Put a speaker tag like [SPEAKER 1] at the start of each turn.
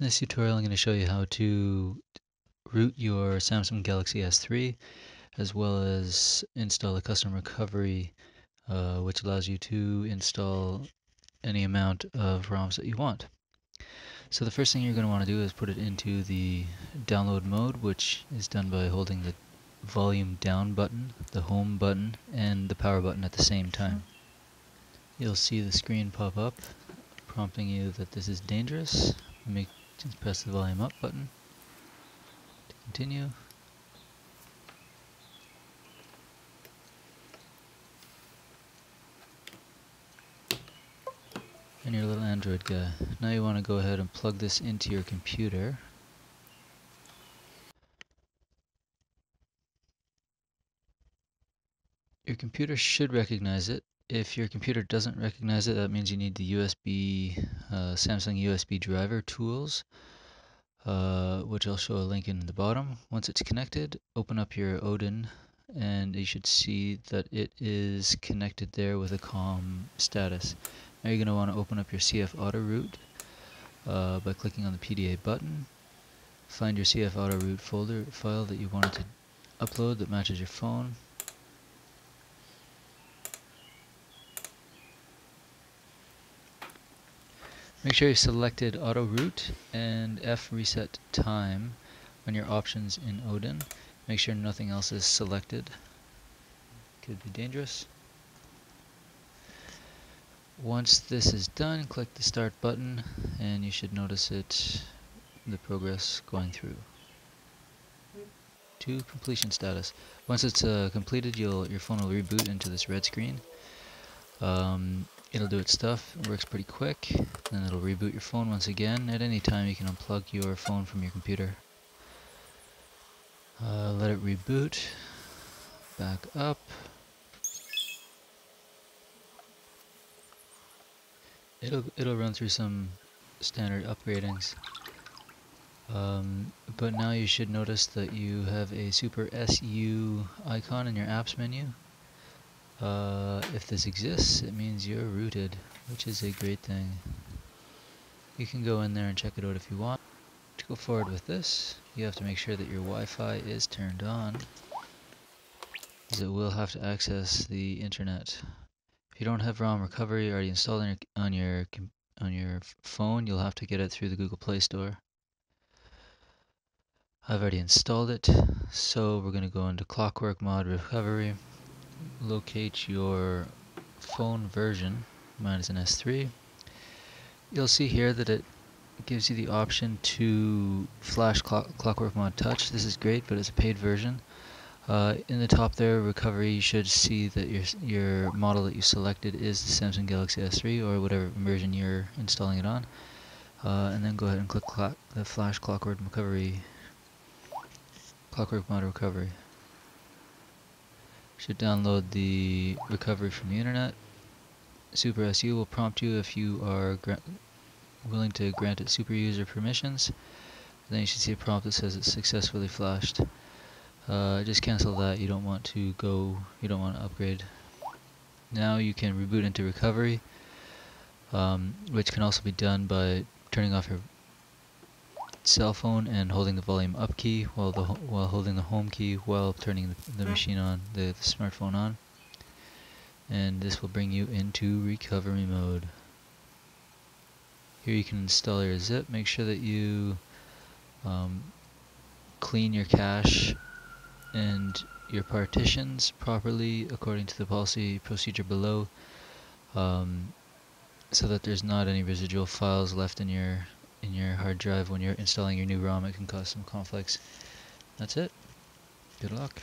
[SPEAKER 1] In this tutorial I'm going to show you how to root your Samsung Galaxy S3 as well as install a custom recovery uh, which allows you to install any amount of ROMs that you want. So the first thing you're going to want to do is put it into the download mode which is done by holding the volume down button, the home button, and the power button at the same time. You'll see the screen pop up prompting you that this is dangerous. Make just press the volume up button to continue. And your little Android guy. Now you want to go ahead and plug this into your computer. Your computer should recognize it. If your computer doesn't recognize it, that means you need the USB, uh, Samsung USB driver tools, uh, which I'll show a link in the bottom. Once it's connected, open up your Odin and you should see that it is connected there with a COM status. Now you're going to want to open up your CF Auto Root uh, by clicking on the PDA button. Find your CF Auto Root folder file that you wanted to upload that matches your phone. Make sure you selected auto root and F reset time on your options in Odin. Make sure nothing else is selected. Could be dangerous. Once this is done, click the start button and you should notice it, the progress going through to completion status. Once it's uh, completed, your phone will reboot into this red screen. Um, it'll do its stuff, it works pretty quick, then it'll reboot your phone once again. At any time you can unplug your phone from your computer. Uh, let it reboot, back up. It'll, it'll run through some standard upgradings. Um, but now you should notice that you have a Super SU icon in your apps menu. Uh, if this exists, it means you're rooted, which is a great thing. You can go in there and check it out if you want. To go forward with this, you have to make sure that your Wi-Fi is turned on, as it will have to access the internet. If you don't have ROM recovery already installed on your on your on your phone, you'll have to get it through the Google Play Store. I've already installed it, so we're going to go into Clockwork Mod Recovery locate your phone version, mine is an S3, you'll see here that it gives you the option to flash clock Clockwork Mod Touch. This is great, but it's a paid version. Uh, in the top there, recovery, you should see that your your model that you selected is the Samsung Galaxy S3 or whatever version you're installing it on. Uh, and then go ahead and click the Flash Clockwork Recovery, Clockwork Mod Recovery should download the recovery from the internet. Super SU will prompt you if you are willing to grant it super user permissions. Then you should see a prompt that says it's successfully flashed. Uh, just cancel that. You don't want to go. You don't want to upgrade. Now you can reboot into recovery, um, which can also be done by turning off your cell phone and holding the volume up key while the while holding the home key while turning the, the machine on the, the smartphone on. And this will bring you into recovery mode. Here you can install your zip. Make sure that you um, clean your cache and your partitions properly according to the policy procedure below um, so that there's not any residual files left in your in your hard drive when you're installing your new ROM. It can cause some conflicts. That's it. Good luck.